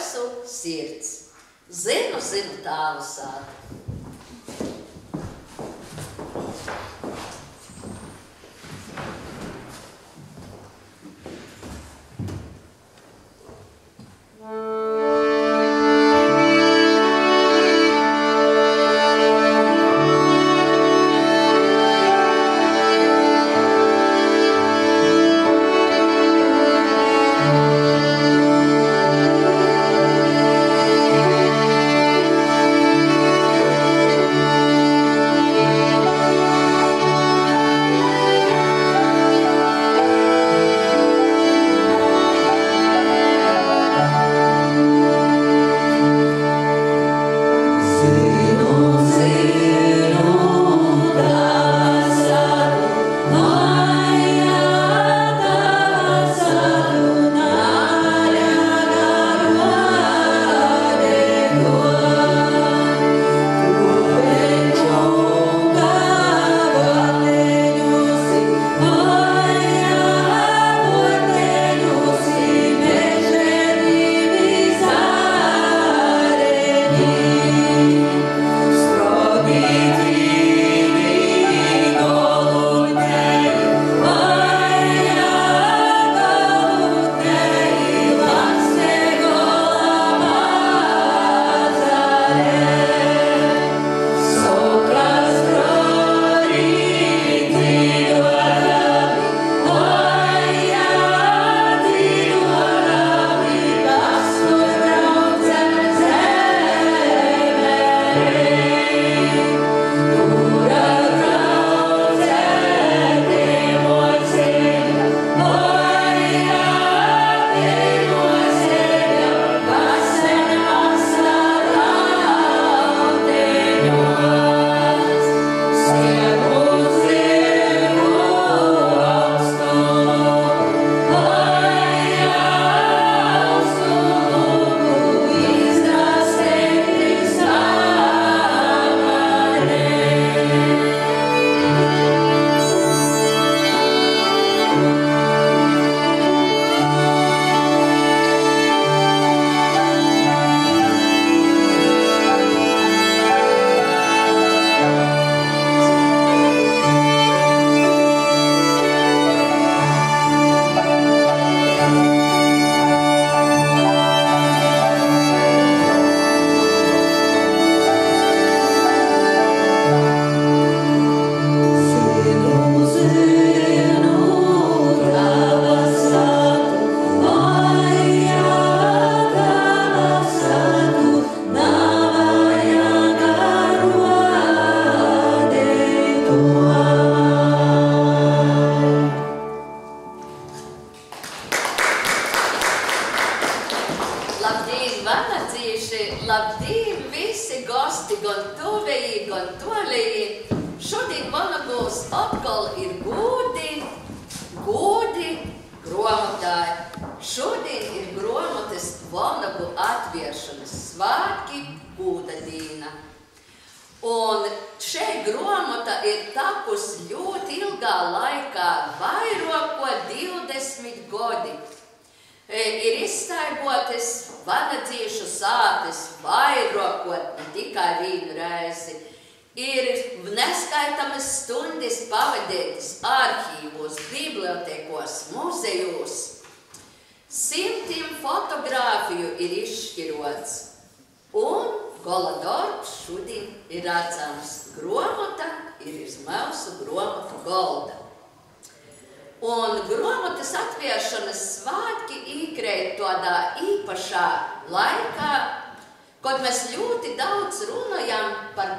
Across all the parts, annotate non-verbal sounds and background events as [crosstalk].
mūsu sirds. Zinu, zinu tālu sāta.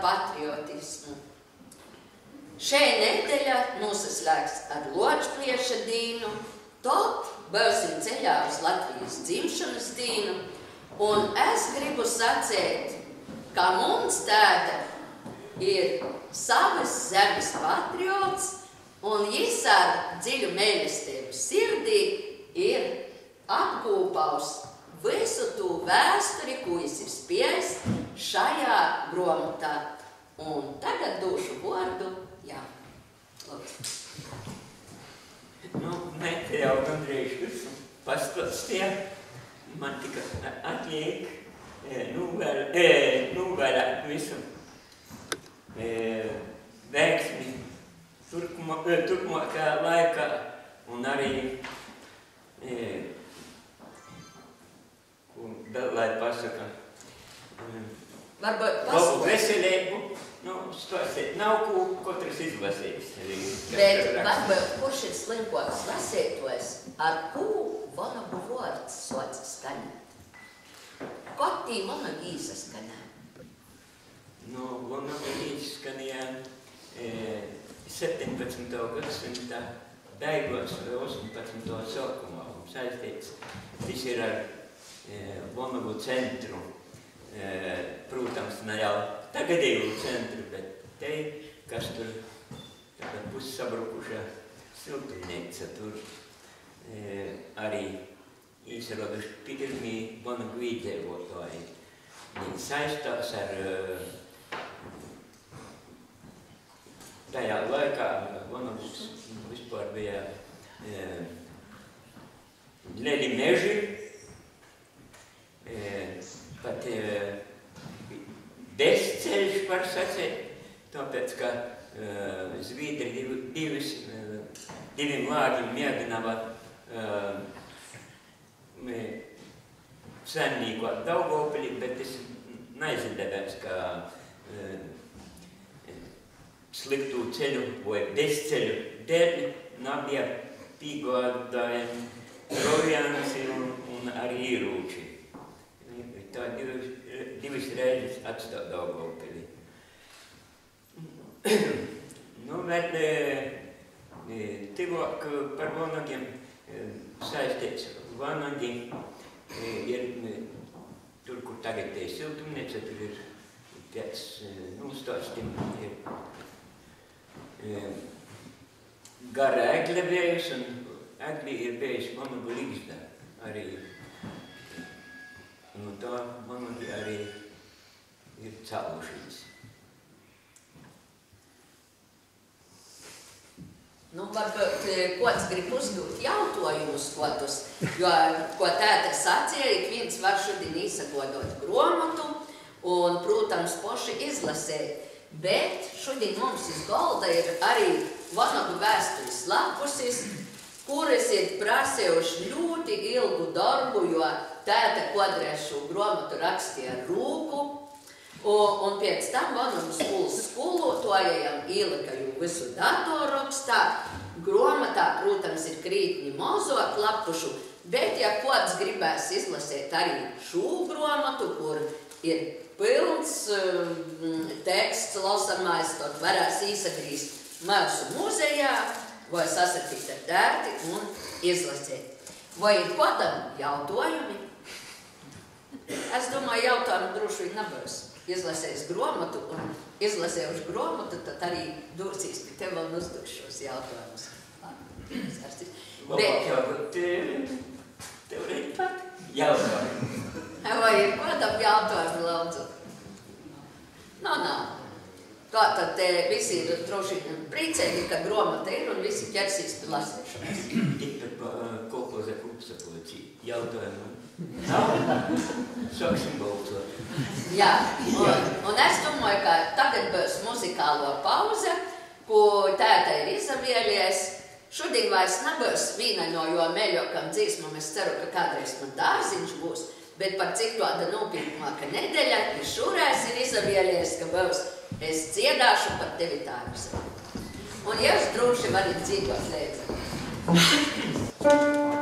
Patriotismu. Šī nedēļa noslēgs ar Ločplieša dīnu, tad būsim ceļā uz Latvijas dzimšanas dīnu, un es gribu sacīt, ka mums tēta ir savas zemes patriots, un viņš ar dziļu mīlestību sirdī ir apkūpaus visu to vēsturi, ko viņš ir spējis šajā grāmatā. Un tagad došu vārdu Jā. Nu, ne, jau gandrīz visu pastāstīja. Man tikai atliek e, novēr, e, novērēt visu e, veiksmi e, turpmākajā laikā un arī, e, ko vēl lai pasaka, e, Varbūt labu veselību. Nu, stāstīt, nav ko katrs izlasījis. Bet varbūt kurš ir slinkots lasītojs, ar ko vanagu vārds soca skaņot? Ko tī vanagi izsaskanē? Nu, Lonavīģis skanīja e, 17. gadsimta beigās vai 18. sākumā. Saistīts, tas ir ar e, Lonavu centru. E, protams, ne jau tagadēju centru, bet te, kas tur tāda pussabrukuša siltumnīca, tur e, arī izraduši pirmie Lonavu iedzīvotāji. Viņi saistās ar uh, tajā laikā, Vanams vispār bija uh, lieli meži, uh, pat uh, bezceļš var sacīt, tāpēc, ka uh, Zviedri div, divis, uh, diviem vārdiem mēģināja uh, senīgot Daugavpilī, bet tas neizdevās, ka e, sliktu ceļu vai bezceļu dēļ nebija pīgādājumi proviansi un, un arī ieroči. Tā divas, divas reizes atstāja Daugavpilī. [clears throat] nu, bet e, e, tivāk par vanagiem e, saistīts vanagi e, ir e, tur, kur tagad ir siltumnīca, tur ir tāds nūstāstim, ir e, gara egle bijusi, un egle ir bijusi vanagu līgzda arī. Un tā vanagi arī ir cēlušies. Nu, varbūt kāds grib uzdot jautājumus, kādus, jo, ko tēta sacīja, ik viens var šodien izsakodot grāmatu un, protams, poši izlasīt. Bet šodien mums iz galda ir arī vanagu vēstures lapusis, kuras ir prasījuši ļoti ilgu darbu, jo tēta kodrēs šo grāmatu rakstīja rūku, Un, un pēc tam vanagu skolas skolotājiem ielika jau visu datorrakstā. Grāmatā, protams, ir krītni mazāk lapušu, bet, ja kāds gribēs izlasīt arī šo grāmatu, kur ir pilns um, teksts lasāmais, tad varēs īsagrīzt mūsu muzejā vai sasatikt ar tēti un izlasīt. Vai ir kādam jautājumi? Es domāju, jautājumu droši vien nebūs izlasījis grāmatu un izlasījuši grāmatu, tad arī dosīs pie tev un uzdos šos jautājumus. Bet tev, arī pat jautājumi. Vai ir kādam jautājumu lūdzu? Nav, nav. Tā tad te visi ir droši priecīgi, ka grāmata ir un visi ķersīs pie lasīšanas. Tik par uh, kolhoza kupsapulci jautājumu. [laughs] Jā, un, un es domāju, ka tagad būs muzikālo pauze, ko tēta ir izvēlējies. Šodien vairs nebūs viena no jo mīļākām dziesmām. Es ceru, ka kādreiz man dārziņš būs. Bet par cik tāda nopietnāka nedēļa, ka šoreiz ir izvēlējies, ka būs es dziedāšu par tevi tārus. Un jūs droši varat dzīvot līdzi. [laughs]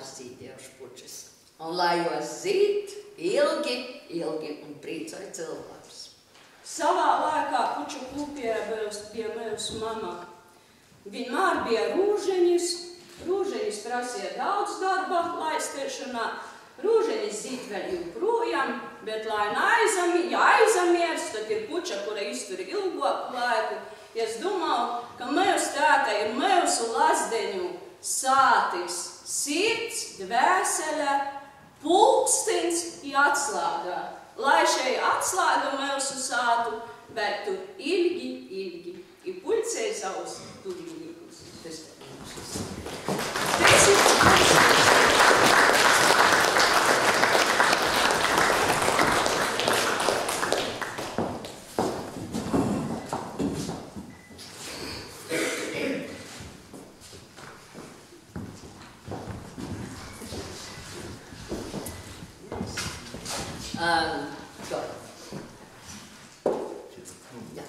ir zīdievuši pučus. Un lai jūs zīt ilgi, ilgi un priecāja cilvēks. Savā laikā puču klupie bija mūsu mama. Vienmēr bija rūžeņas, rūžeņas prasīja daudz darba laistiešanā, rūžeņas zīt vēl joprojām, bet lai neaizami, ja aizamiers, tad ir puča, kura iztur ilgāku laiku. Es domāju, ka mūsu tēta ir mūsu lazdeņu sātis, sirds, dvēsele, pulkstins i atslāgā. Lai šai atslāga mūsu sātu, bet tur ilgi, ilgi, i pulcēja savus tuvīgus. Tas ir Um, so. Jā.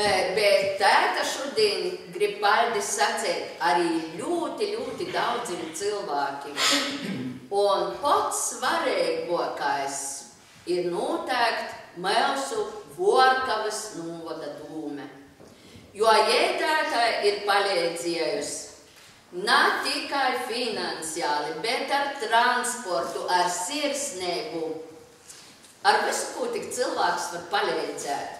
Eh, Bet tēta šodien grib Paldis sacēt arī ļoti, ļoti daudziem cilvēkiem. Un pats svarīgākais ir noteikti mūsu Vorkavas novada dūme. Jo jētētā ir palīdzējusi ne tikai finansiāli, bet ar transportu, ar sirsnību, ar visu, ko tik cilvēks var palīdzēt.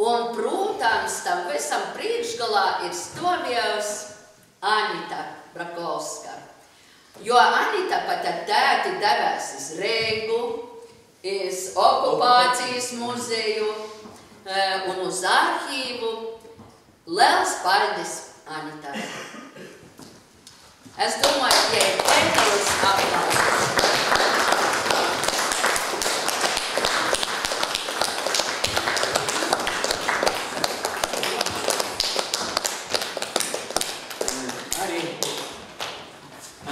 Un, protams, tam visam priekšgalā ir stāvējusi Anita Brakovska. Jo Anita pat ar tēti devās uz Reigu, uz okupācijas muzeju un uz arhīvu. Liels paldies Anitai! Es domāju, ka ir pēdējais aplausos. Arī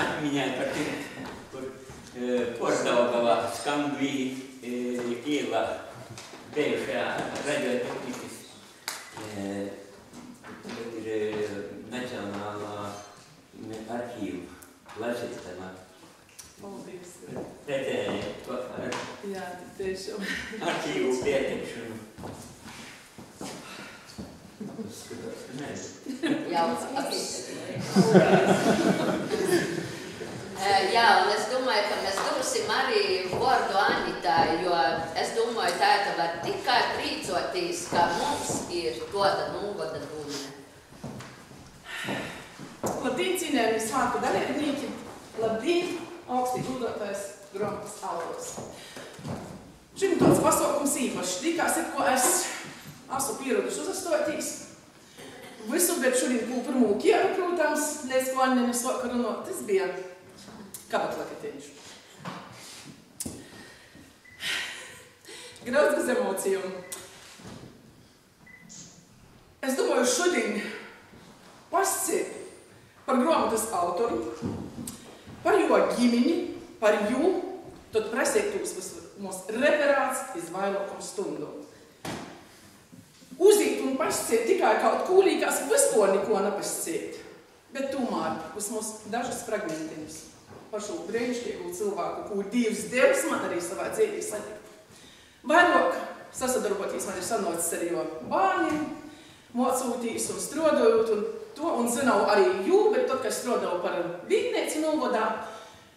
atmiņā par tiem, kur Pordaugavā skambīja ielā bijušajā radiotehnikas ir Nacionālā arhīva lasītama. Paldies. Pēdējā to ar Jā, tiešām. arhīvu pieteikšanu. Skatās, ka nezinu. Jauc, Jā, un es domāju, ka mēs dosim arī vārdu Anitai, jo es domāju, tēta var tikai prīcoties, ka mums ir tāda novada dūme. Labdien, cienējami svētku dalībnieki! Labdien, augstī gūdotais grāmatas autors! Šim tāds pasākums īpašs, tikās ir, ko es esmu pieraduši uzastotīs. Visu, bet šodien būtu pirmū kieru, protams, nes ko Annene sāka runāt, tas bija kabatlakateņš. Graudz bez emocijām. Es domāju, šodien pasciet par grāmatas autoru, par jo ģimeni, par jū, tad presētos mūsu referāts iz vairākumu stundu. Uzīt un pasciet tikai kaut kūlīgās vispār neko nepasciet, bet tomēr uz mums dažas fragmentiņas par šo brīnišķīgu cilvēku, ko Dievs Dievs man arī savā dzīvē salikt. Vairāk sasadarboties man ir sanocis ar jo bērniem, mocūtīs un strodojot un to, un zināju arī jū, bet tad, kad strādāju par vītnieci novadā,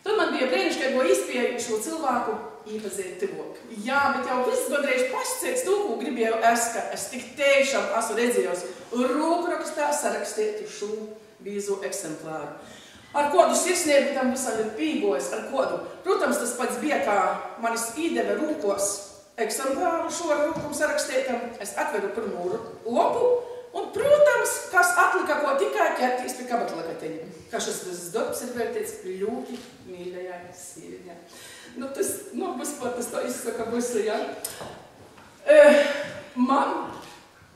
tad man bija brīnišķīgo izpēju šo cilvēku iepazīt tuvāk. Jā, bet jau viss godreiz pasciets to, ko gribēju es, ka es tik tiešām esmu redzējusi rūkrakstā sarakstīt šo vīzu eksemplāru. Ar kādu sirsnību tam visam ir pīgojis, ar kādu. Protams, tas pats bija, kā manis īdeve rūkos eksemplāru šo ar rūkumu sarakstītam. Es atveru pirmo lapu un, protams, kas atlika ko tikai ķertīs pie kabatlakateņiem. Kā šis darbs ir vērtīts ļoti mīļajai sieviņai. Nu, tas, nu, vispār tas tā izsaka visi, ja. E, man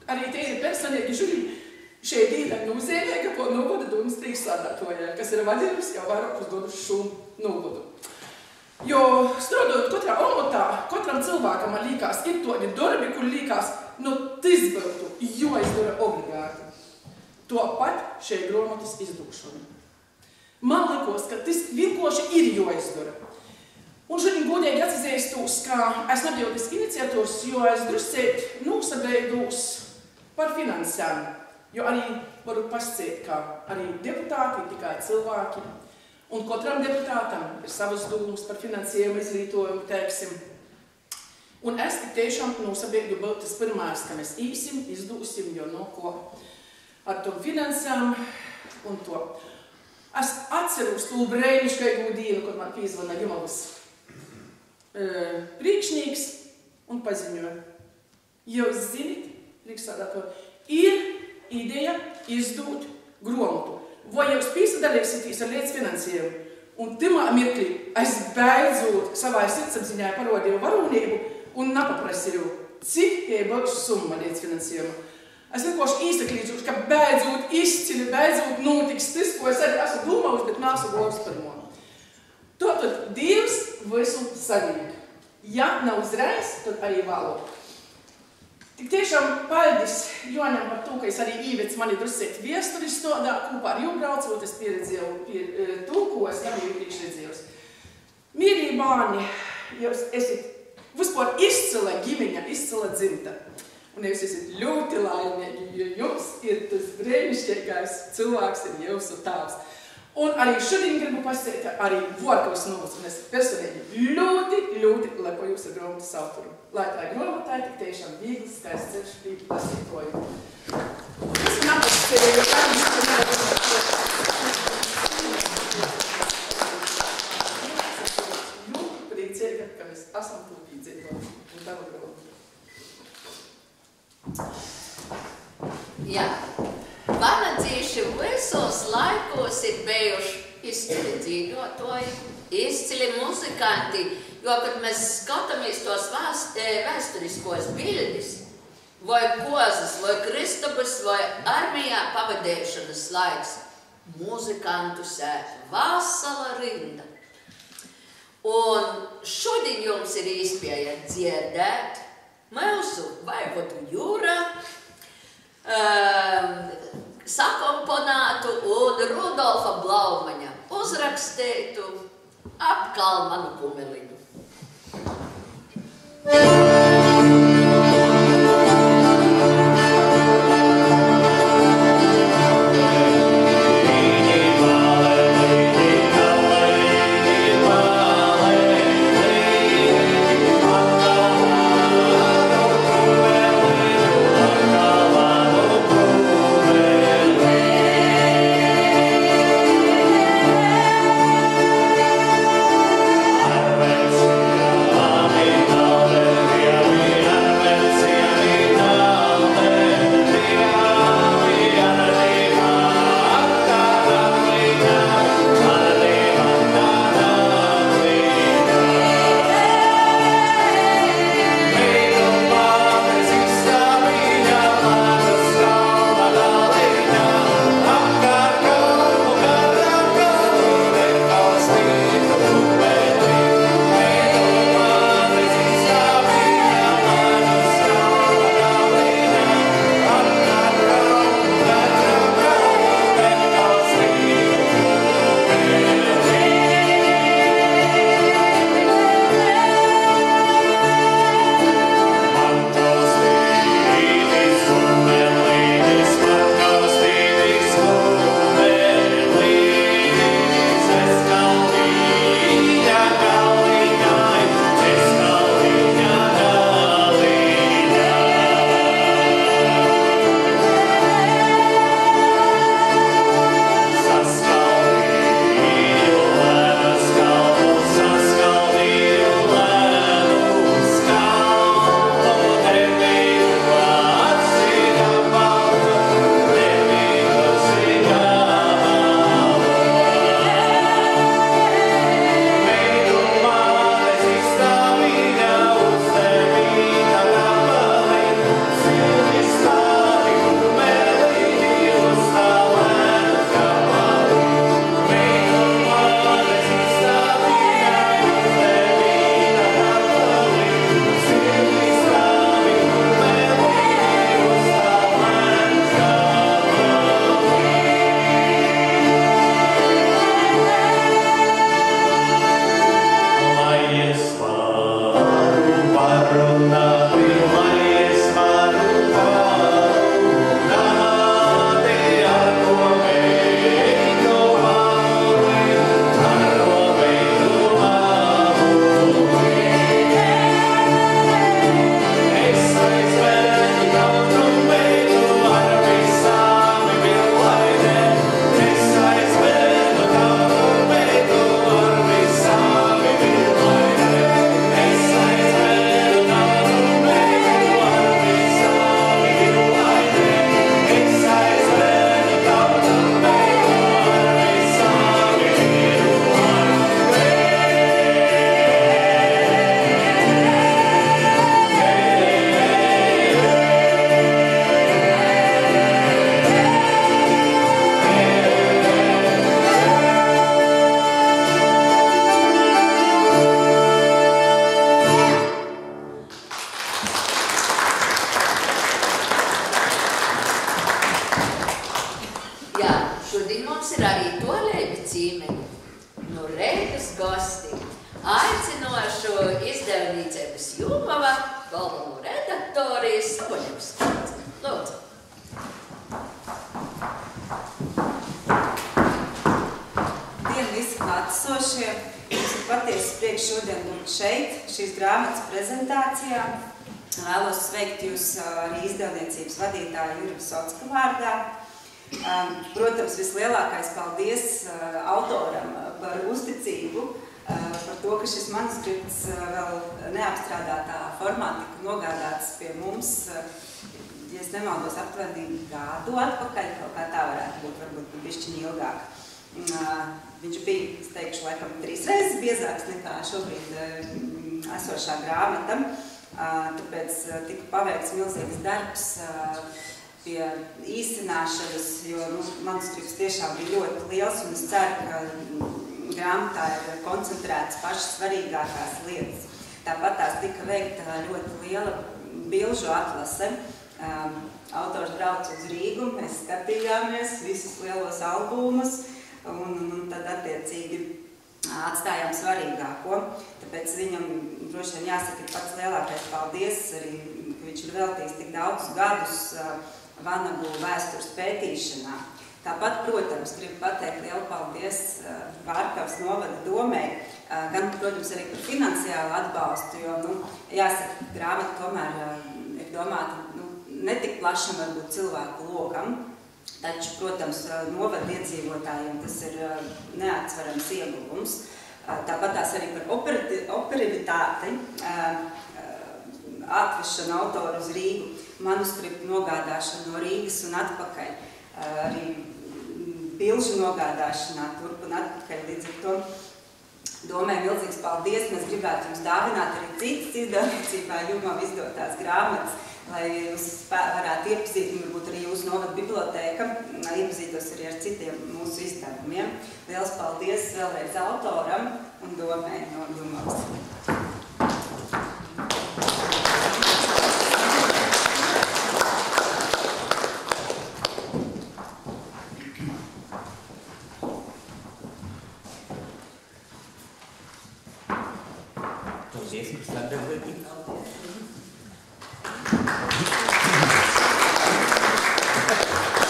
arī tie ir personīgi žurī. Šeit ir nozīmīga, ko novada domas trīsādātojai, kas ir vadījums jau vairākus gadus šo novodu. Jo strādājot katrā omotā, katram cilvēkam liekas, ir tādi darbi, kur liekas, nu, tas būtu jāizdara obligāti. To pat šeit grāmatas izdūšana. Man liekas, ka tas vienkārši ir jāizdara. Un šodien godīgi atzīstos, ka es nebiju tas iniciators, jo es druscēt nosabēdos par finansēm. Jo arī varu pasciet, ka arī deputāti ir tikai cilvēki, Un katram deputātam ir savas domas par finansējumu izglītojumu, teiksim. Un es tik tiešām nosabiedru būt tas pirmais, ka mēs īsim, izdūsim, jo no ko ar to finansēm un to. Es atceros to brēniškaigu dienu, kad man pīzvana Jumavas e, priekšnieks un paziņoja. Jūs zinat, priekšsādāto, ir ideja izdūt gromatu. Vai jūs piesadalīsieties ar lietas finansējumu? Un timā mirklī es beidzot savā sirdsapziņā parodīju varonību un nepaprasīju, cik tie būs summa lietas finansējuma. Es vienkārši izsaklīdzu, ka beidzot izcili, beidzot notiks tas, ko es arī esmu domājis, bet neesmu govs par mani. Tātad Dievs visu savienību. Ja nav uzreiz, tad arī vēlāk. Tik tiešām paldies Jonam par to, ka es arī īvēc mani drusēt viesturi stodā, kopā ar jums braucot, es pieredzēju pie, e, to, ko es nebiju iepriekš redzējusi. Mīļie bāni, jūs esat vispār izcila ģimeņa, izcila dzimta. Un jūs esat ļoti laimīgi, jo jums ir tas brēnišķīgais cilvēks, ir jūsu tāvs. Un arī šodien gribu pasēt, ka arī Vorkavas novads, un es personīgi ļoti, ļoti lepojos ar grāmatas autoru. Lai tā grāmatā tik tiešām viegli skaists ceļš bija lasītoju. Es nākas sevi, jo tā viņš to Ļoti priecīga, ka mēs esam to piedzīvojuši. Un tā grāmata. Jā. Vanadzīši visos laikos ir bijuši izcili dzīvotoji, izcili muzikanti, jo, kad mēs skatāmies tos e, vēsturiskos bildes, vai kozas, vai Kristobas, vai armijā pavadēšanas laiks, muzikantu sēt vasala rinda. Un šodien jums ir iespēja dzirdēt mūsu vaivodu jūra, um, sakomponētu un Rudolfa Blaumaņa uzrakstītu apkal manu pumeliņu. Hallelujah. Manuskripts tiešām bija ļoti liels un es ceru, ka grāmatā ir koncentrētas pašas svarīgākās lietas. Tāpat tās tika veikta ļoti liela bilžu atlase. Autors brauca uz Rīgu, mēs skatījāmies visus lielos albumus, un, un, tad attiecīgi atstājām svarīgāko. Tāpēc viņam droši vien jāsaka pats lielākais paldies arī, ka viņš ir veltījis tik daudz gadus Vanagu vēstures pētīšanā. Tāpat, protams, gribu pateikt lielu paldies Vārkavas novada domē, gan, protams, arī par finansiālu atbalstu, jo, nu, jāsaka, grāmata tomēr ir domāta nu, netik plašam varbūt cilvēku lokam, Taču, protams, novada iedzīvotājiem tas ir neatsverams ieguvums. Tāpat tās arī par operivitāti, atvešanu autoru uz Rīgu, manuskriptu nogādāšanu no Rīgas un atpakaļ, arī bilžu nogādāšanā turp un atpakaļ. Līdz ar to domāju, milzīgs paldies. Mēs gribētu jums dāvināt arī citas izdevniecībā jumam izdotās grāmatas, lai jūs varētu iepazīt, un varbūt arī jūsu novada bibliotēka iepazītos arī ar citiem mūsu izdevumiem. Liels paldies vēlreiz autoram un domē no jumams. Paldies par sadarbību.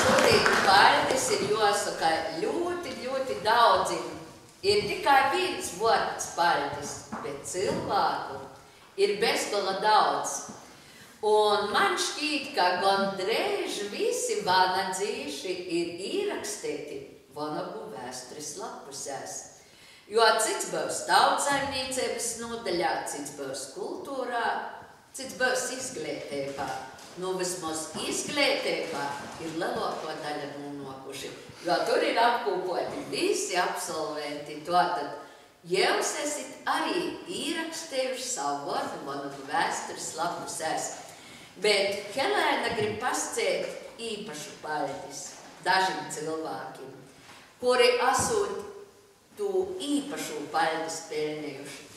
Šodien pārdes ir jāsaka ļoti, ļoti daudzi. Ir tikai viens vārds pārdes, bet cilvēku ir bezgala daudz. Un man šķiet, ka gandrīz visi vanadzīši ir ierakstīti vanagu vēstures lapusēs. Jo cits būs tautsaimniecības nodaļā, cits būs kultūrā, cits būs izglītībā. Nu, vismaz izglītībā ir lielāko daļa nonākuši, jo tur ir apkopoti visi absolventi. Tātad jūs esat arī ierakstījuši savu vārdu manu vēstures lapusēs. Bet Helēna grib pasciet īpašu paldies dažiem cilvēkiem, kuri esot tu īpašu paldies pelnījuši,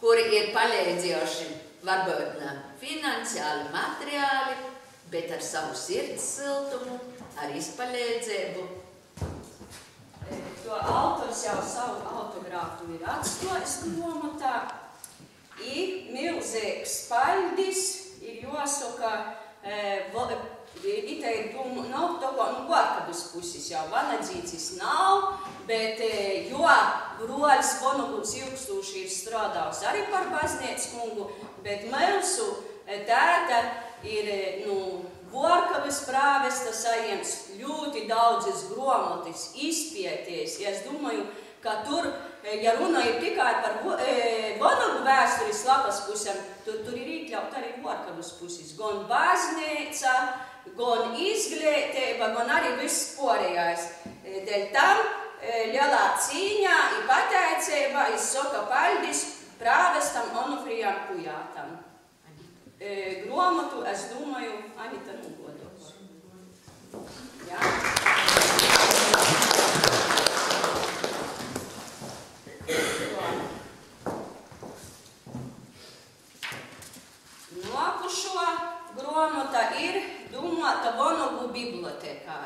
kuri ir palīdzējuši varbūt ne finansiāli, materiāli, bet ar savu sirds siltumu, ar izpalīdzību. To autors jau savu autogrāfu ir atstājis grāmatā. Ir milzīgs paļdis, ir jāsaka, Ite ir doma, nav to, ka, nu, Gorkabas puses jau vanadzīcis nav, bet, jo broļs Vonoguns ilgstūši ir strādājis arī par baznīcu kungu, bet mūsu tēta ir, nu, Gorkabas prāvesta saņems ļoti daudzas gromotis, izpieties. Es domāju, ka tur, ja runa ir tikai par Vonogu vēstures lapas pusēm, tur, tur ir iekļaut arī Gorkabas puses. Gan baznīca, gan izglītība, gan arī viss pārējais. Dēļ tam lielā cīņā ir pateicība, izsaka paldies prāvestam Onufrijam Pujātam. E, grāmatu, es domāju, Anita nu, nogodos. Jā. Nākušo grāmata ir domāta Bonogu bibliotekā.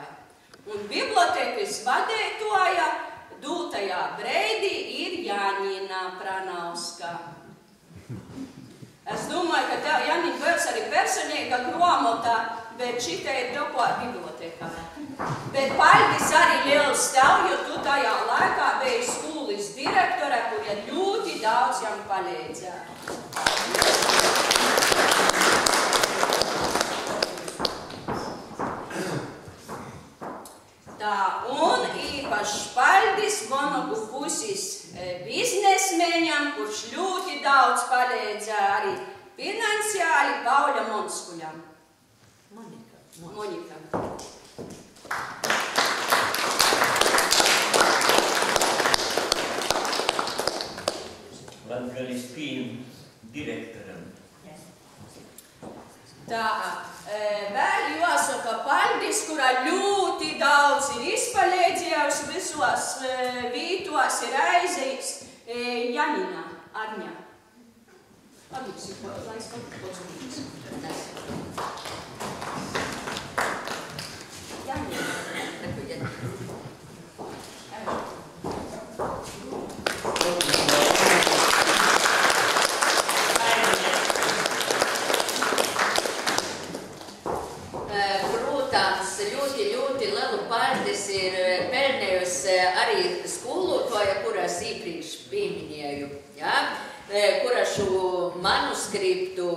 Un bibliotekas vadētoja dūtajā breidī ir Jāņina Pranauska. Es domāju, ka tev Janīt būs arī personīga gromota, bet šitā ir dokā biblioteka. Bet paldies arī liels tev, jo tu tajā laikā biji skolas direktore, kur ir ļoti daudz jām palīdzēja. Tā, un īpaši paldies Monogu puses e, biznesmeņam, kurš ļoti daudz palīdzēja arī finansiāli Pauļa Monskuļam. Monika. Latgalis pīm direktoram. Tā, vēl jāsaka paldies, kurā ļoti daudz ir izpalīdzējusi visos vītos ir e, Janina Arņa. Paldies, lai es kaut ko uzmanīgs. Janina. Reku, Eh, Protams, ļoti, ļoti lielu paldies ir eh, pelnījusi arī skolotāja, kuras iepriekš pieminēju, ja? Eh, kura šo manuskriptu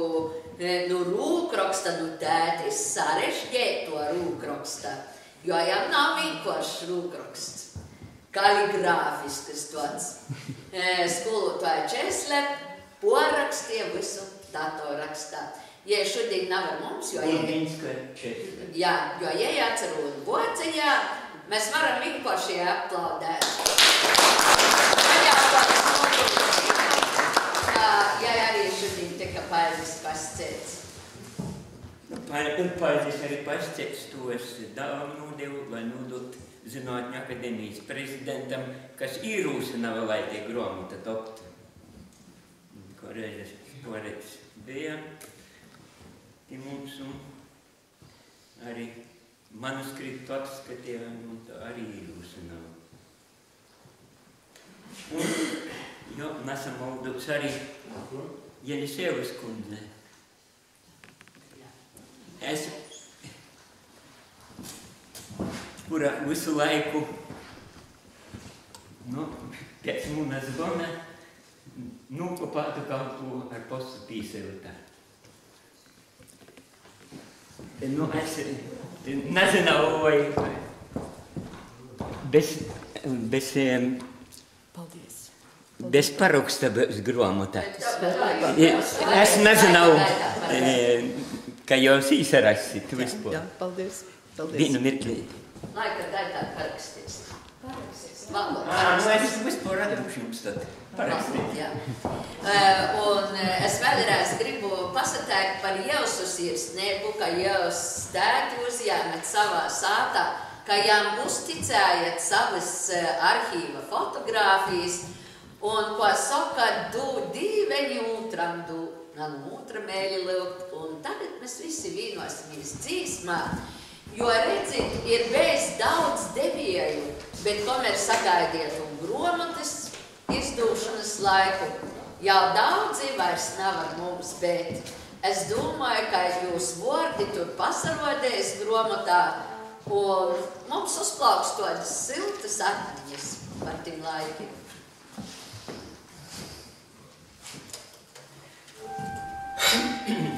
eh, nu rūkraksta, nu tētis sarežģēto rūkraksta, jo jau vienkārši rūkraksts. Kaligrāfisks tāds. Skolotāja Česle porakstīja visu datorrakstā. Ja šodien nav ar mums, jo ja, Ulbinska četri. jā, jo ja jāatceros Vācijā, mēs varam vienkārši aplaudēt. Ja arī šodien tika paldies pascēts. Un paldies arī pasciets tos dāvanu nodevu, lai nodot Zinātņu akadēmijas prezidentam, kas īrūsina lai tie gromata topt. Ko reizes, ko reiz bija. Tie mums un arī manuskriptu atskatījām un tā arī īrūsina. Un, jo, nesam malduks arī Jenisēvas kundze. Es, kura visu laiku, nu, pēc mūna zvana, nokopātu kaut ko ar postu pīselta. Nu, es nezinu, vai bez, bez, Paldies. bez paraksta bez grāmata. Es nezinu, eh, ka jūs īsarasit vispār. Jā, paldies. paldies. Vienu mirkli. Laika gaitā parakstīs. Parakstīs. Valodā. Ā, nu es vispār atdošu jums tad. Parakstīt. Jā. Uh, un es vēlreiz gribu pasakāt par jūsu sirsnību, ka jūs tēti uzņēmat savā sātā, ka jām uzticējat savas arhīva fotogrāfijas, un, ko saka, du dīveņi otram, du, nu, otra mēļi lūgt, un tagad mēs visi vienosimies dzīsmā, jo, redziet, ir bijis daudz devieju, bet tomēr sagaidiet un gromatas, izdošanas laiku. Jau daudzi vairs nav ar mums, bet es domāju, ka jūs vārdi tur pasarodēs grāmatā, un mums uzplauks tādas siltas atmiņas par tiem laikiem. Thank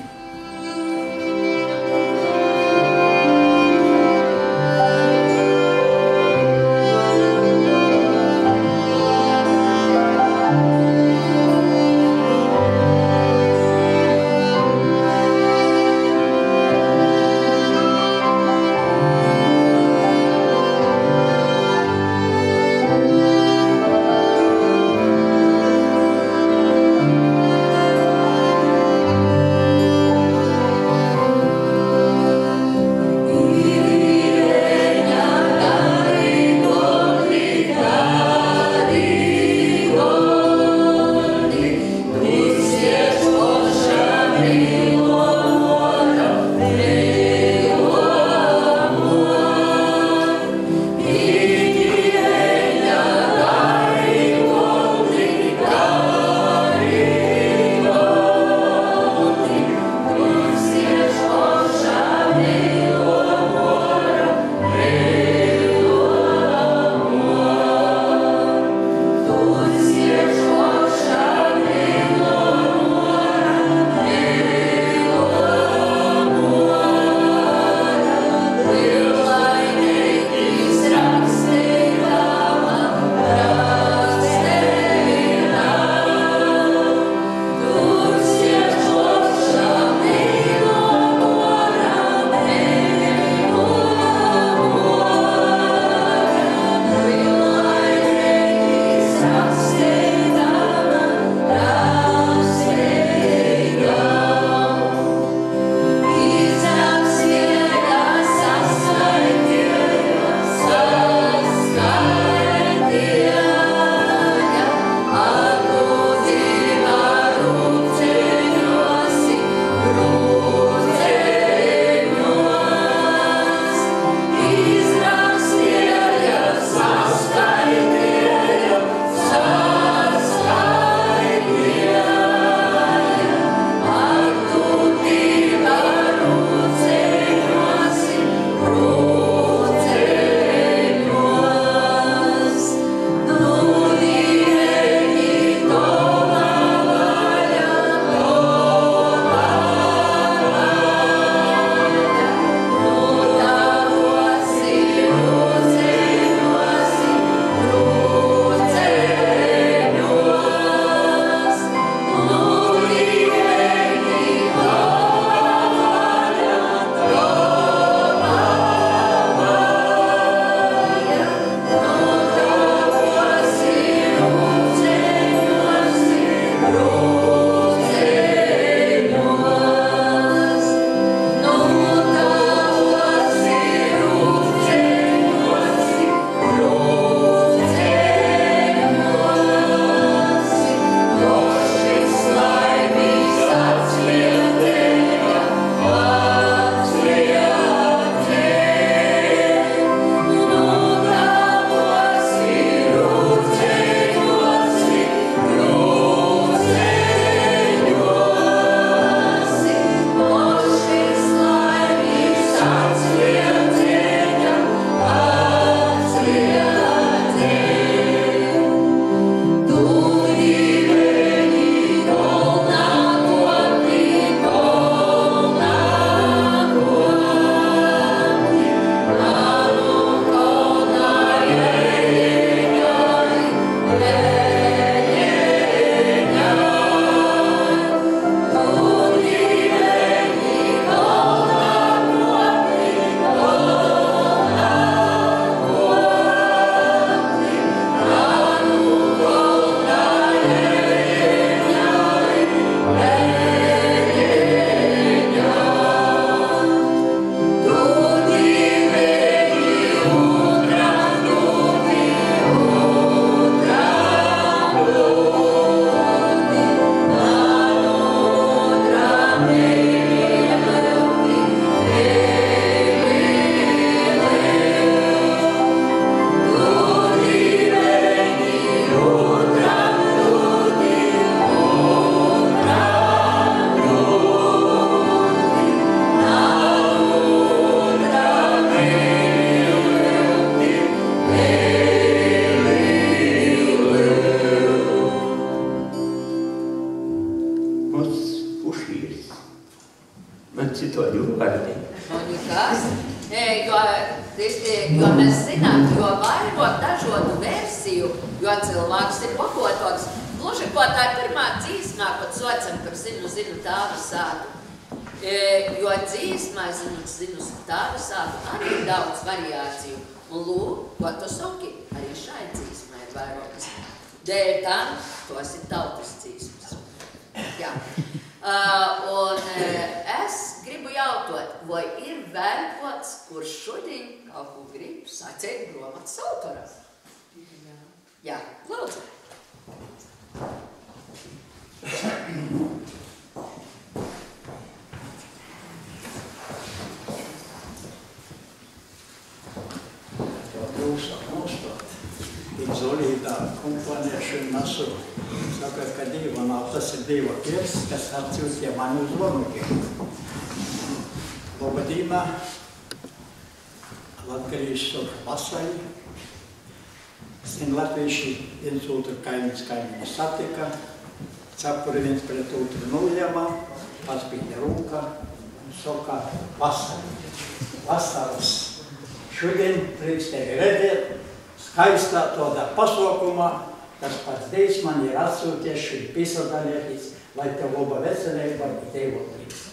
pasaukumā, kas pats Dievs man ir atsūties šeit piesadaļieties, lai tev laba veselība un tev prieks.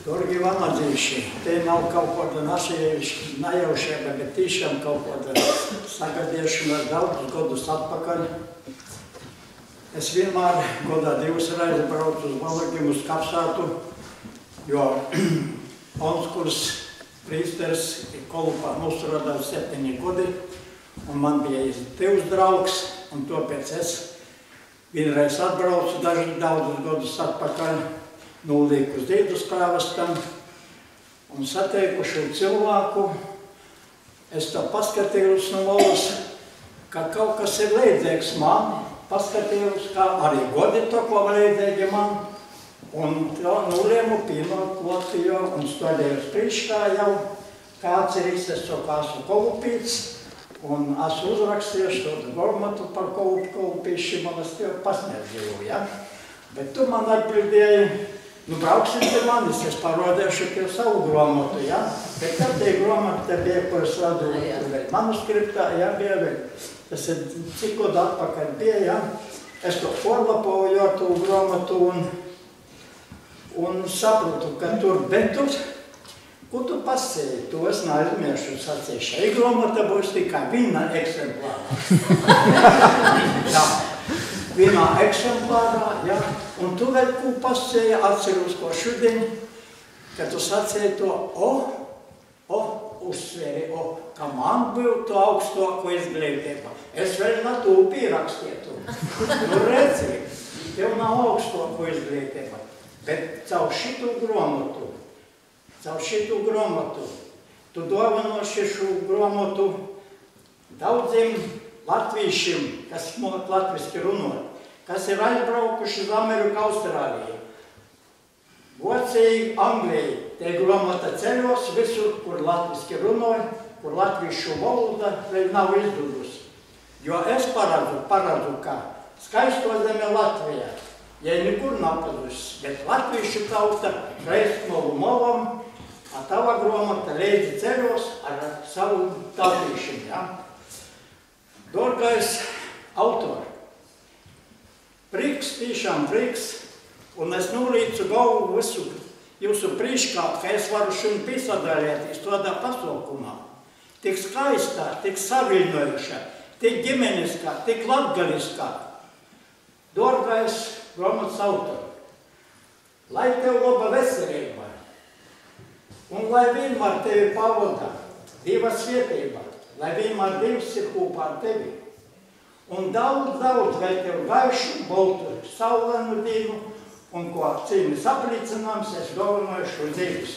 Dārgie vamadzīši, te nav kaut kāda nejaušība, bet tiešām kaut kāda sagadīšanās daudzus gadus atpakaļ. Es vienmēr godā divas reizes braucu uz Malagiem uz kapsātu, jo [clears throat] Onskurs prīsteris kolupā nosrodās septiņi gadi, un man bija tevs draugs, un tāpēc es vienreiz atbraucu dažus daudzus gadus atpakaļ, nolieku uz Dīdus prāvastam, un satieku šo cilvēku, es tā paskatījos no malas, ka kaut kas ir līdzīgs man, paskatījos, kā arī godi to, ko līdzīgi man, Un tā nulēmu pienāk Latvijā un studēju priekšā jau kāds ir izteso kāsu kolupīts. Un esmu uzrakstījis to gormatu par kolup, kolupīšanu, un es tev pasniedzīju, ja? Bet tu man atbildēji, nu brauksim pie manis, es parodēšu tev savu gromatu, ja? Bet tad tie gromati te bija, ko es radu manuskriptā, ja, bija vēl. Tas ir cik gadu atpakaļ bija, ja? Es to forlapoju ar to gromatu un un saprotu, ka tur, bet tur, ko tu pasēji, to es neaizmiršu, sacīju, šai gromata būs tikai viena eksemplārā. [laughs] jā, vienā eksemplārā, jā, un tu vēl ko pasēji, atceros, ko šodien, kad tu sacīji to, o, o, uzsveri, o, ka man būtu augstāko izglītību. Es vēl na to pierakstītu. Nu, redzi, tev nav augstāko izglītību. Bet caur šitu gromatu, caur šitu gromatu, tu dāvinoši šo gromatu daudziem latviešiem, kas mok latviski runot, kas ir aizbraukuši uz Ameriku, Austrāliju. Vācija, Anglija, tie gromata ceļos visur, kur latviski runāja, kur latviešu valoda vēl nav izdudusi. Jo es paredzu, paredzu, ka skaisto zeme Latvijā ja nekur nav pazusis, bet latviešu tauta Kreismovu movam, a tava gromata leidzi ceļos ar savu tautīšanu. Ja? Dorgais autor, prieks, tiešām prieks, un es nolīcu galvu visu jūsu priekškā, ka es varu šim piesadaļēties tādā pasaukumā. Tik skaistā, tik saviļņojušā, tik ģimeniskā, tik latgaliskā. Dorgais grāmatas autoru. Lai tev laba veselība, un lai vienmēr tevi pavada Dieva svētība, lai vienmēr Dievs ir kopā ar tevi. Un daudz, daudz vēl tev gaišu, boltu, saulēnu dienu, un ko cīnis apliecināms, es dāvināju šo dzīves.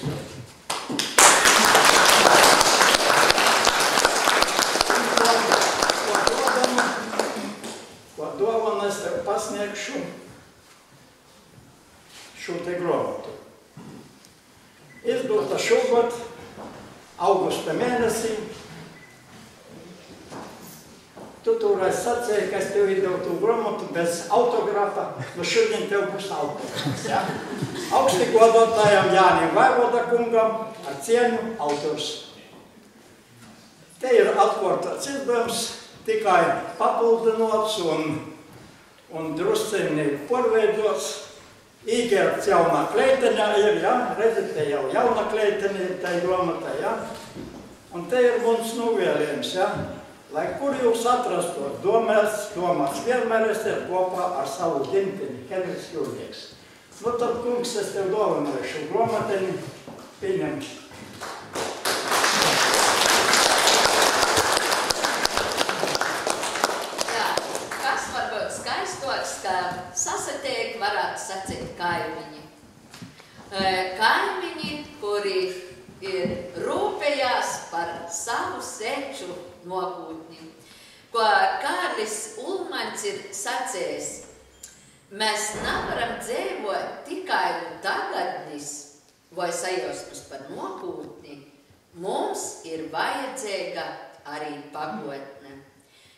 Ko dāvana es tev pasniegšu, šo te grāmatu. Izdota šogad, augusta mēnesī. Tu toreiz sacīji, ka es tev iedevu to grāmatu bez autografa, no šodien tev būs autografs. Ja? Augsti godotājam Jānim Vaivoda kungam ar cieņu autors. Te ir atkārtots izdevums, tikai papildinots un, un drusciņi porveidots. Īgerts jaunā kleitenē ir, ja? Redzat, te jau jauna kleitenē ir tai grāmatā, ja? Un te ir mums nuvēlējums, ja? Lai kur jūs atrastos, domās, domās vienmēr esat kopā ar savu dzimteni, Henriks Jurgieks. Nu tad, kungs, es tev dāvināju šo grāmatiņu, pieņem. Jā, kas var būt skaistoks, ka sasatiek, varētu sacīt kaimiņi. E, Kaimiņi, kuri ir rūpējās par seču nopūtni. Ko Kārlis Ulmans ir sacējis, mēs nevaram dzīvot tikai no tagadnis vai sajausmas par nopūtni. Mums ir vajadzīga arī pagotne.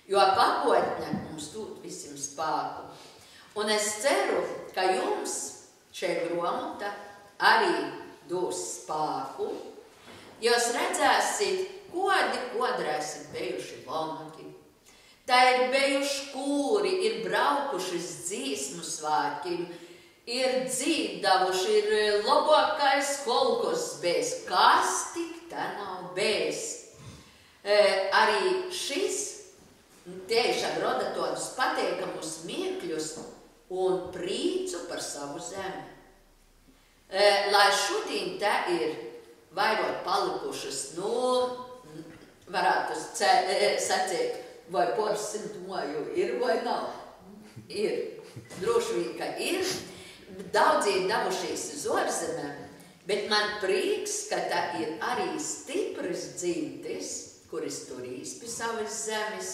Jo pagotne mums dod visiem spēku. Un es ceru, ka jums šī grāmata arī dos spēku. Jūs redzēsiet, Kodi kodrēs ir bijuši vongi. Tā ir bijuši kūri, ir braukuši uz dzīsmu svākiem, ir dzīdavuši, ir labākais kolkos bijis. Kas tik tā nav bijis? E, arī šis tiešām roda tādus pateikamus mirkļus un prīcu par savu zemi. E, lai šodien te ir vairāk palikušas no varētu sacīt, vai poras simt moju ir vai nav. Ir. Droši vien, ka ir. Daudzi ir devušies uz ārzemēm, bet man prieks, ka tā ir arī stipras dzimtes, kuras turīs pie savas zemes.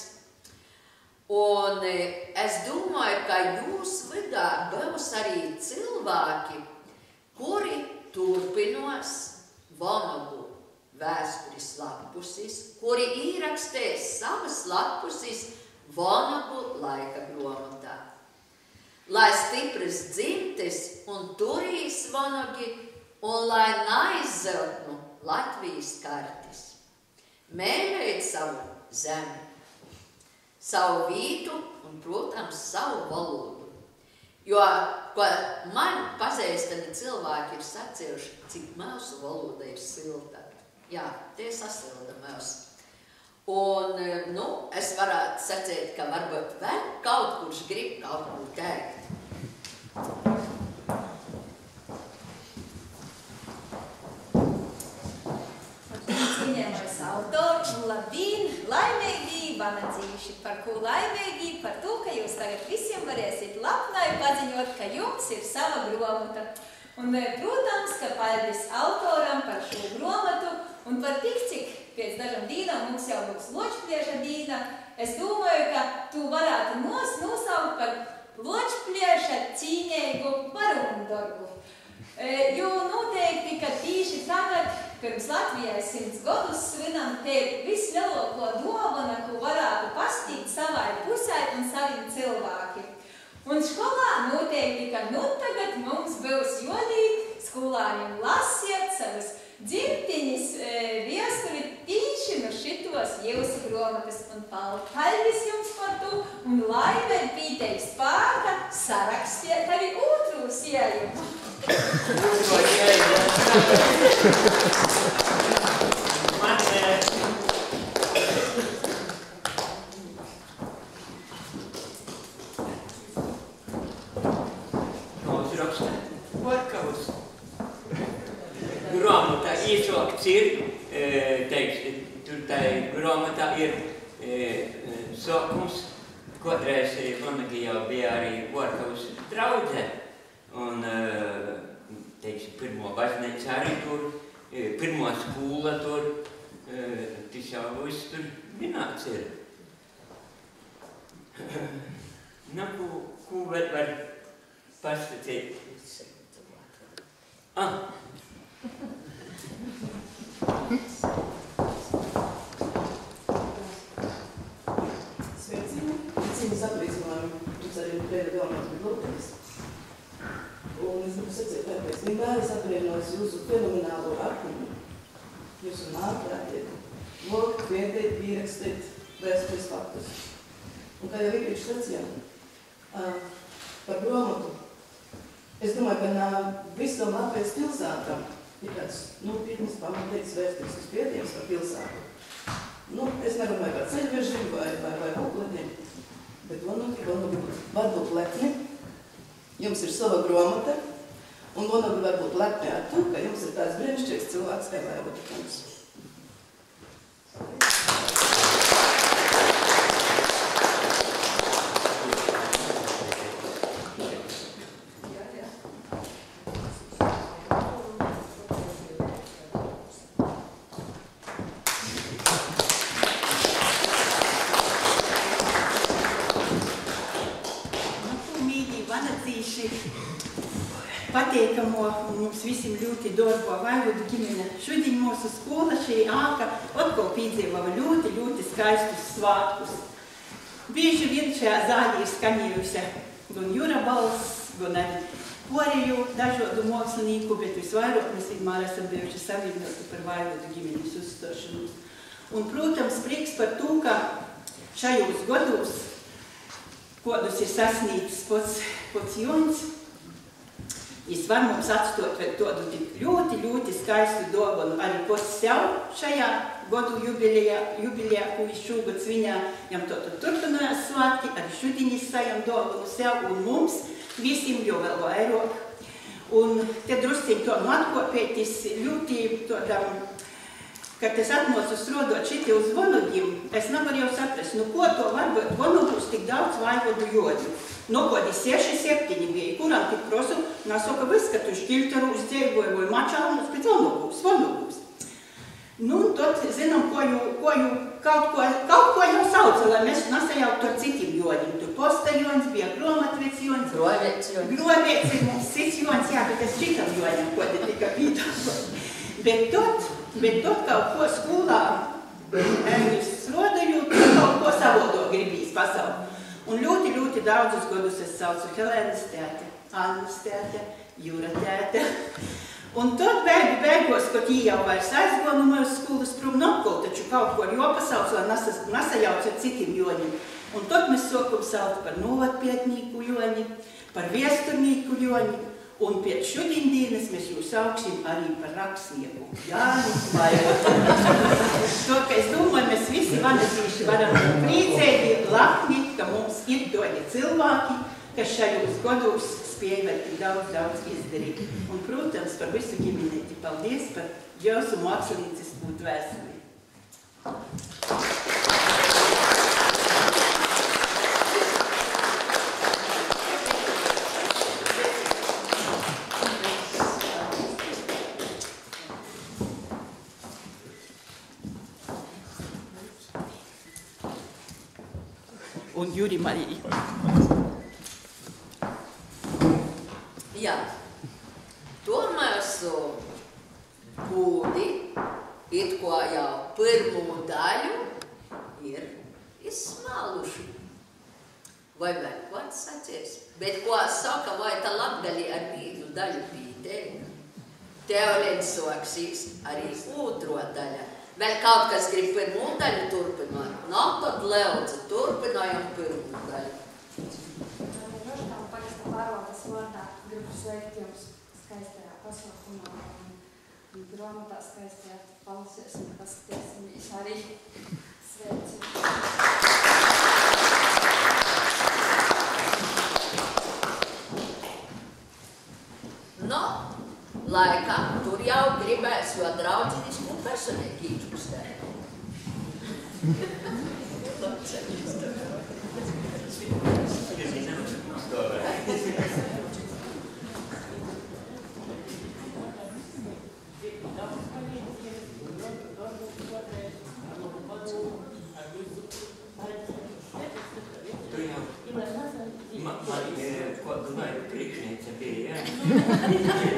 Un es domāju, ka jūs vidā būs arī cilvēki, kuri turpinos vanagu vēstures lapusis, kuri ierakstēs savas lapusis Vonagu laika grāmatā. Lai stipras dzimtes un turīs Vonagi, un lai neizzeltnu Latvijas kartis. Mēģiniet savu zemi, savu vītu un, protams, savu valodu. Jo, ko man pazīstami cilvēki ir sacījuši, cik mūsu valoda ir silta. Jā, tie sasilda mēs. Un, nu, es varētu sacīt, ka varbūt vēl kaut kurš grib kaut ko teikt. Cienījamais autors, labdien, laimīgi, vanadzīši, par ko laimīgi, par to, ka jūs tagad visiem varēsiet lapnai paziņot, ka jums ir sava gromata. Un, protams, ka paldies autoram par šo gromatu, Un par tik, cik pēc dažām dīnām mums jau būs ločplieša dīna, es domāju, ka tu varētu nos, nosaukt par ločplieša cīņēgu barundarbu. E, jo noteikti, ka tīši tagad, pirms Latvijai simts gadus svinam, te vislielāko dāvana, ko varētu pastīt savai pusē un saviem cilvēkiem. Un skolā noteikti, ka nu tagad mums būs jodīt skolāņiem lasiet savas dzimtiņas viesturi tīši no šitos jūsu grāmatas. Un paldies jums par to, un laime pīteiks spārka sarakstiet arī otru siejumu. Man, e, Uzraksta Varkavas. Grāmatā iesokts ir, e, teiks, tur tā grāmatā ir e, sākums. Kādreiz Vanagi jau bija arī Varkavas draudze. Un, e, teiksim, pirmo baznīca arī tur, pirmo skola tur. Tas jau viss tur minēts ir. [clears throat] Nu, ko, ko vēl var pastāstīt? Ah. Sveic Cīņas aplīdzinājumu, mums arī pēdējā galvenās bija Lutīs. Un es gribu sacīt, tāpēc vienmēr es apvienojos jūsu fenomenālo atmiņu. Jūs runājat, jātiek, lūgt, vietēt, pierakstīt vēstures faktus. Un kā jau iepriekš sacījām, par gromatu, es domāju, ka uh, visam Latvijas pilsētam ir tāds nopietnas pamatīgs vēsturisks spiediens par pilsētu. Nu, es nedomāju par ceļvežiem vai, vai, vai bukletiem, bet Vonogi, Vonogi var būt lepni, jums ir sava gromata, un Vonogi var būt lepni ar to, ka jums ir tāds brīnišķīgs cilvēks kā Vaivota kungs. mīļi, vanadzīši, pateikamo un mums visiem ļoti darbo vairodu ģimene. Šodien mūsu skola šī āka atkal piedzīvoja ļoti, ļoti skaistus svātkus. Bieži vien šajā zālē skanējusi gan jūra balss, gan arī porēju dažādu mākslinieku, bet visvairāk mēs vienmēr esam bijuši savienoti par vairodu ģimenes uzstāšanos. Un, protams, prieks par to, ka šajos gados kodus ir sasniedzis pats, pats Jons. Viņš var mums atstāt vēl tādu tik ļoti, ļoti skaistu dāvanu arī pats sev šajā gadu jubilejā, jubilejā ko viņš šogad svinā. Jam to turpinājās svētki, arī šodien viņš sajam dāvanu sev un mums visiem jau vēl vairāk. Un te drusciņ to nu atkopētis ļoti tādam kad es atnācu strādāt šitie uz vanugiem, es nevaru jau saprast, nu ko to var būt vanugus tik daudz vaivodu jodu. Nu, ko di seši, septiņi bija, kurām tik prosu, nasaka viskatu škilteru uz dzēvoju vai mačānus, bet vanugus, vanugus. Nu, tad, zinām, ko jau, ko jau, kaut ko, kaut ko jau sauca, lai mēs nesajauktu ar citiem jodim. Tur postaļons, bija gromatvecjons, Grovēcijons. Grovēts ir mums cits jons, jā, bet es šitam joņam, ko te tika pītās. Bet tad, bet tad kaut ko skolā Englis rodaļu, kaut ko savodo gribīs pasauli. Un ļoti, ļoti daudzus gadus es saucu Helēnas tēte, Annas tēte, Jūra tēte. Un tad beigu beigos, kad viņi jau vairs aizgo no mūsu skolas prom nokol, taču kaut ko jopasauc, lai nesajauc ar citiem joņiem. Un tad mēs sākam saukt par novatpietnīku joņi, par viesturnīku joņi, un pēc šodienas mēs jūs sauksim arī par rakstnieku. Jāni Vairotu. To, ka es domāju, mēs visi vanazīši varam būt priecēgi, lepni, ka mums ir tādi cilvēki, kas šajos gados spēja vēl tik daudz, daudz izdarīt. Un, protams, par visu ģimenēti paldies par jūsu māksliniecisku dvēseli. Un Jurim arī. Jā, to mūsu kūdi, it ko jau pirmo daļu, ir izsmāluši. Vai vēl kāds sacies? Bet ko saka, vai tā latgali ar vienu daļu pītēja? Teolēns soksīs arī otro daļa. Vēl kaut kas grib pirmo daļu turpināt. Nav tad leudze, turpinājam pirmo daļu. Rožkām pagasta pārvaldes vārdā gribu sveikt jums skaistajā pasaukumā un grāmatā skaistajā palasēsim, paskatīsimies arī sveici. No, laikā tur jau gribēs, jo draudzīnisku personīgi īčukstēt. 今まず今まずねこううまいプレクションやっちゃってええやん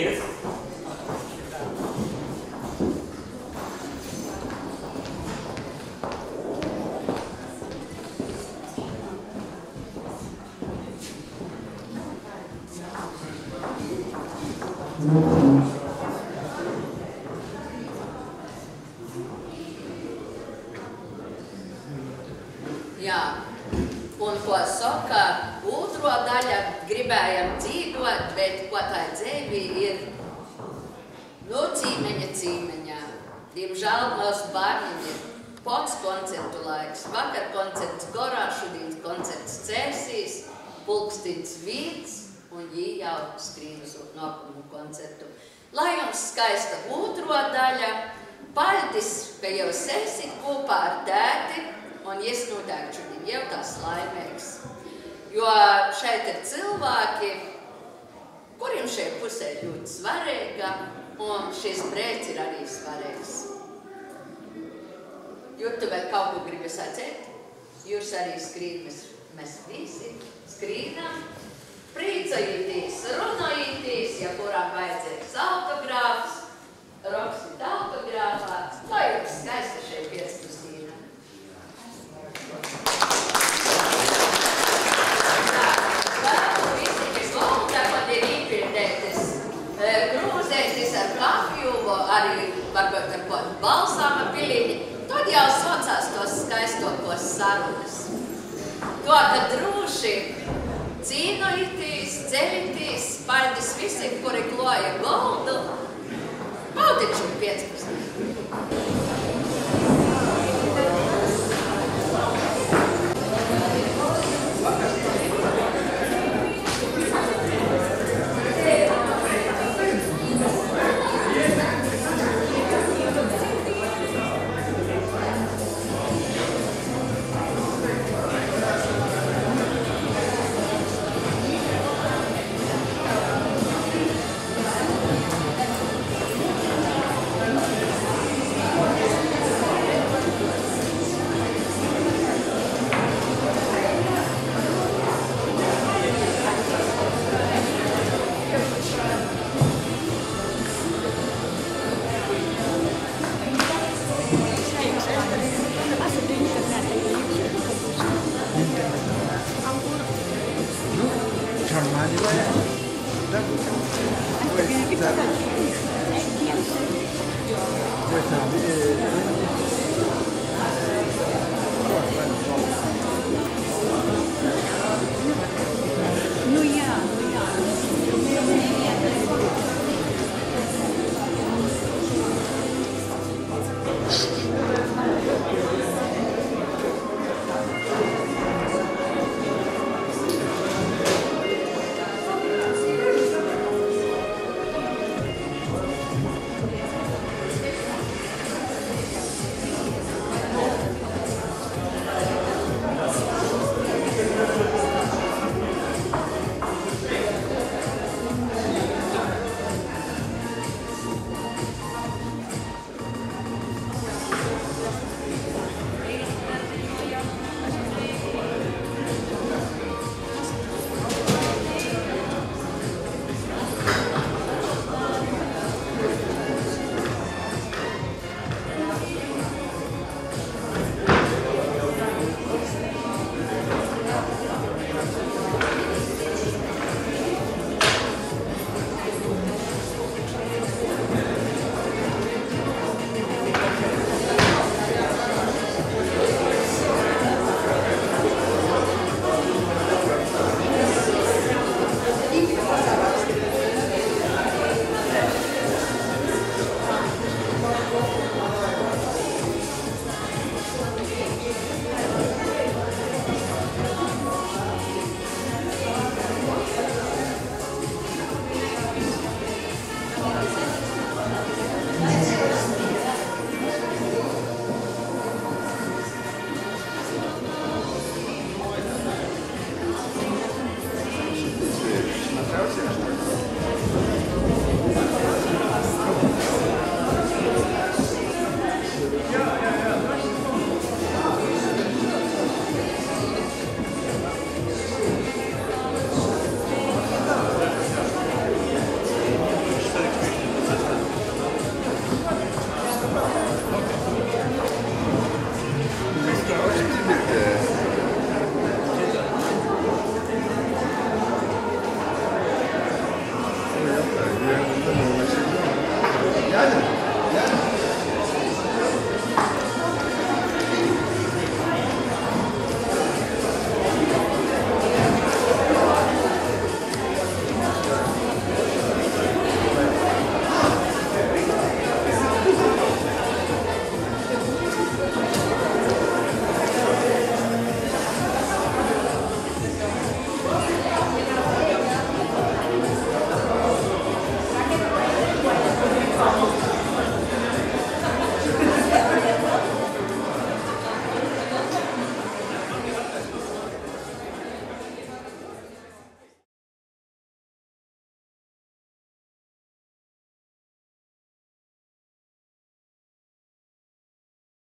10 skaista otro daļa, paldies, ka jau esat kopā ar tēti, un šodien jau tās laimīgs. Jo šeit ir cilvēki, kuriem šeit pusē ļoti svarīga, un šis brēcis ir arī svarīgs. Jūs tu vēl kaut ko gribi sacīt? Jūs arī skrīt, mēs, mēs visi skrīnam, priecājieties, runājieties, ja kurām vajadzīgs autogrāfs, rakstīt autogrāfā, lai jums skaista šeit ir īpildētas, krūzētis ar kafiju, arī varbūt ar ko balsāma pilīni, tad jau socās tos skaistokos sarunas. To, ka droši cīnojieties, ceļieties, paldies visiem, kuri kloja goldu. Paldies jums 15.